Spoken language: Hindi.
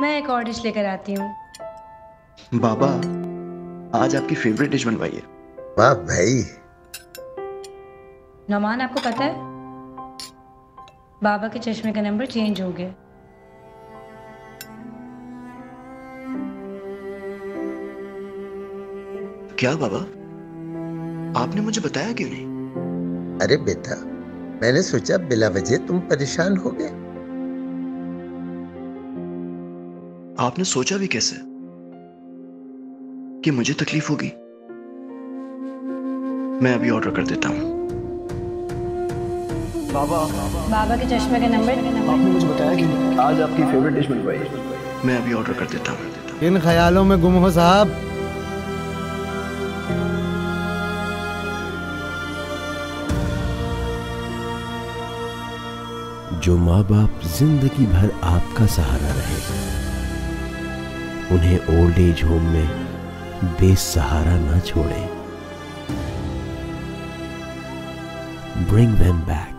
मैं एक और डिश लेकर आती हूँ। बाबा आज आपकी फेवरेट डिश बनवाइए। वाह भाई। नौमान आपको पता है? बाबा के चश्मे का नंबर चेंज हो गया। क्या बाबा? आपने मुझे बताया क्यों नहीं? अरे बेटा मैंने सोचा बिला वजह तुम परेशान हो गए। आपने सोचा भी कैसे? कि मुझे तकलीफ़ होगी? मैं अभी ऑर्डर कर देता हूँ। बाबा बाबा के चश्मे का नंबर? आपने मुझे बताया कि आज आपकी फेवरेट डिश बनवाई मैं अभी ऑर्डर कर देता हूँ। इन ख्यालों में गुम हो साहब? जो माँ बाप ज़िंदगी भर आपका सहारा रहे। उन्हें ओल्ड एज होम में बेसहारा न छोड़े। Bring them back.